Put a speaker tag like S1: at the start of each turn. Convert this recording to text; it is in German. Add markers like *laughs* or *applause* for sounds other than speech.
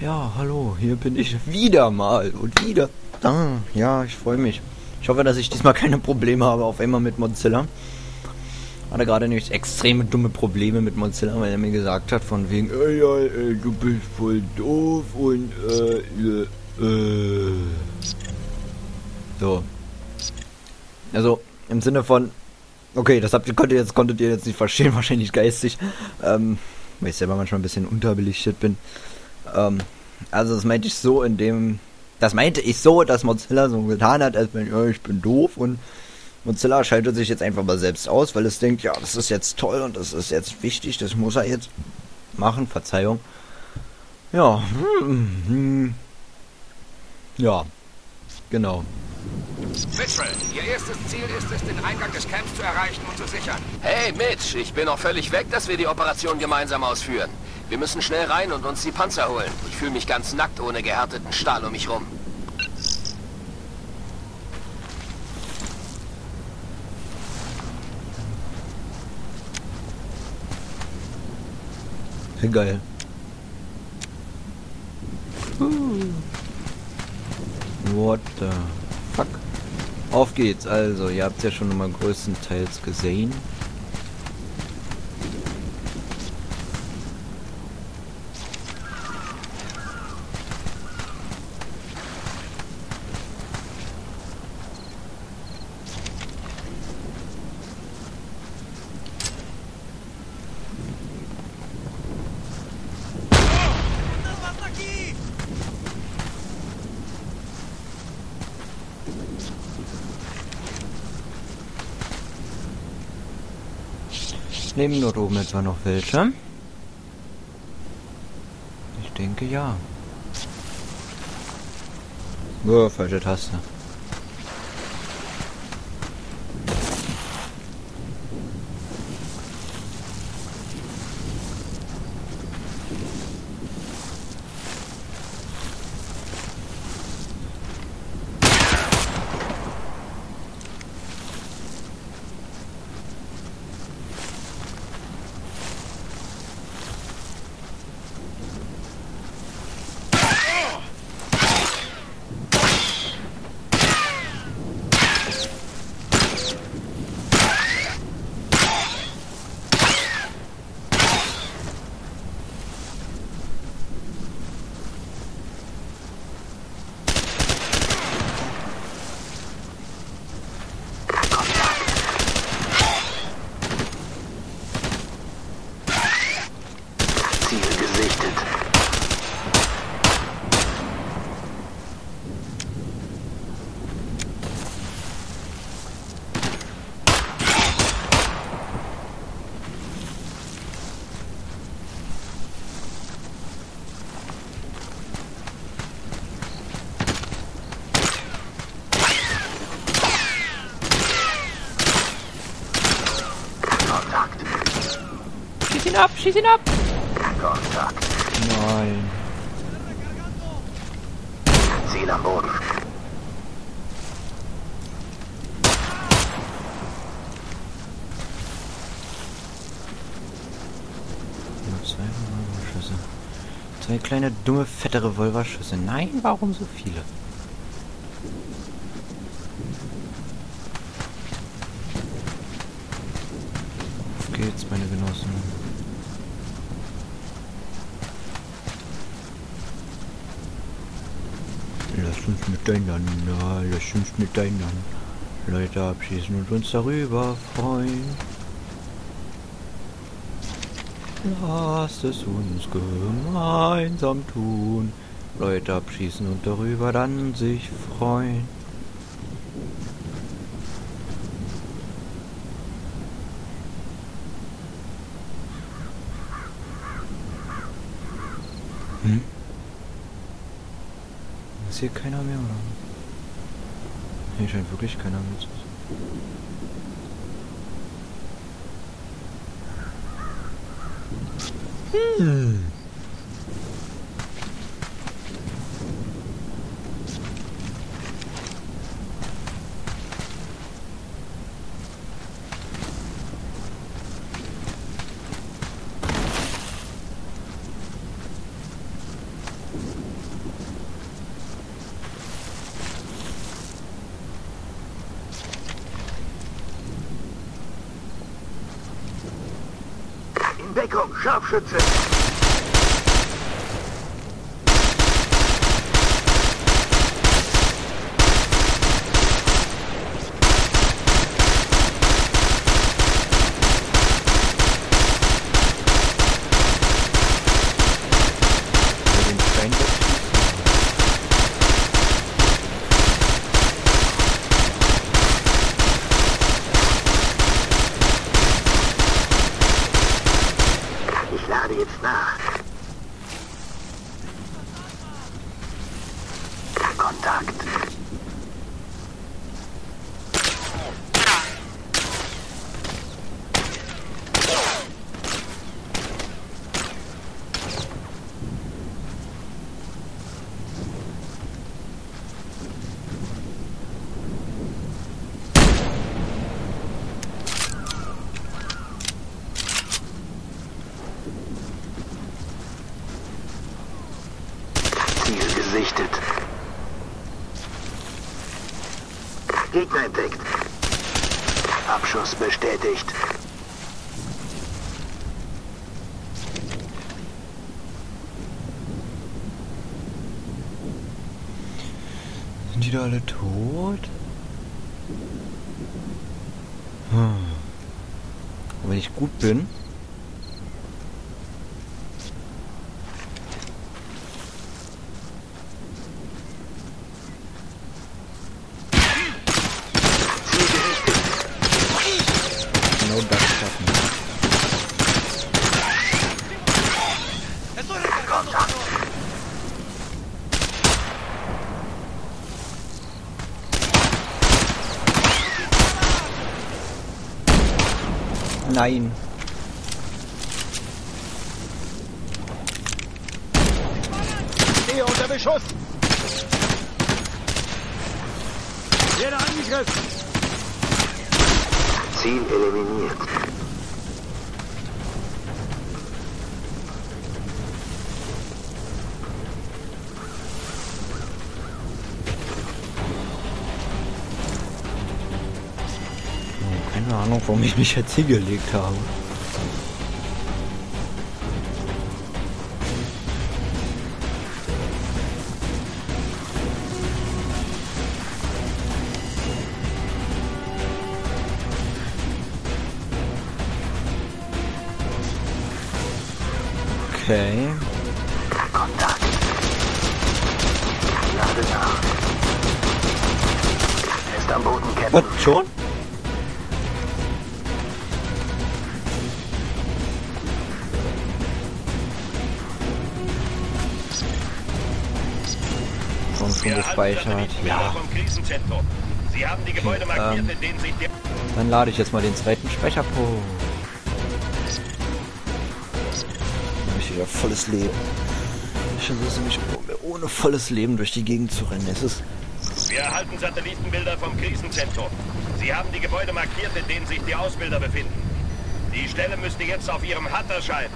S1: Ja, hallo, hier bin ich wieder mal und wieder da. Ja, ich freue mich. Ich hoffe, dass ich diesmal keine Probleme habe auf einmal mit Mozilla. Hatte gerade nämlich extreme dumme Probleme mit Mozilla, weil er mir gesagt hat, von wegen, ey, ey, du bist voll doof und äh, äh, so. Also, im Sinne von, okay, das habt ihr, konntet, jetzt, konntet ihr jetzt nicht verstehen, *laughs* wahrscheinlich geistig, ähm, weil ich selber manchmal ein bisschen unterbelichtet bin. Ähm, also das meinte ich so in dem, das meinte ich so, dass Mozilla so getan hat, als wenn, ja, ich bin doof und Mozilla schaltet sich jetzt einfach mal selbst aus, weil es denkt, ja, das ist jetzt toll und das ist jetzt wichtig, das muss er jetzt machen, Verzeihung. Ja, hm, hm. ja, genau.
S2: Mitchell, Ihr erstes Ziel ist es, den Eingang des Camps zu erreichen und zu sichern.
S3: Hey, Mitch, ich bin noch völlig weg, dass wir die Operation gemeinsam ausführen. Wir müssen schnell rein und uns die Panzer holen. Ich fühle mich ganz nackt ohne gehärteten Stahl um mich rum.
S1: Geil. What the fuck? Auf geht's. Also, ihr habt ja schon mal größtenteils gesehen. Leben dort oben etwa noch welche? Ich denke ja. Oh, falsche Taste. Ihn ab, schieß ihn ab!
S3: Kontakt.
S1: Nein.
S3: Ziel am Boden.
S1: Nur zwei Revolverschüsse. Zwei kleine, dumme, fette Revolverschüsse. Nein, warum so viele? Auf geht's, meine Genossen. Uns miteinander, lass uns miteinander Leute abschießen und uns darüber freuen. Lasst es uns gemeinsam tun. Leute abschießen und darüber dann sich freuen. Hm? Hier keiner mehr, oder? Hier scheint wirklich keiner mehr zu sein. Hm.
S2: Deckung, Scharfschütze.
S1: Oder den Stein wegschießen.
S2: Ich lade jetzt nach. Kontakt. Ziel gesichtet. Gegner entdeckt. Abschuss bestätigt.
S1: Sind die da alle tot? Hm. Und wenn ich gut bin.
S2: Ziel gerichtet.
S1: Genau das schaffen.
S2: Kontakt.
S1: Nein.
S4: Stehe unter Beschuss! Werde angegriffen!
S2: Ziel eliminiert.
S1: Keine Ahnung, warum ich mich jetzt hier gelegt habe. Okay.
S2: Kontakt. Lade nach. Ist am Boden,
S1: Was,
S2: Captain.
S1: schon? Schon schon gespeichert. Ja,
S4: markiert,
S1: ähm.
S4: die...
S1: dann lade ich jetzt mal den zweiten Speicherpunkt. Dann habe ich wieder volles Leben. Ich versuche mich ohne volles Leben durch die Gegend zu rennen. Es ist
S4: Wir erhalten Satellitenbilder vom Krisenzentrum. Sie haben die Gebäude markiert, in denen sich die Ausbilder befinden. Die Stelle müsste jetzt auf Ihrem HUD erscheinen.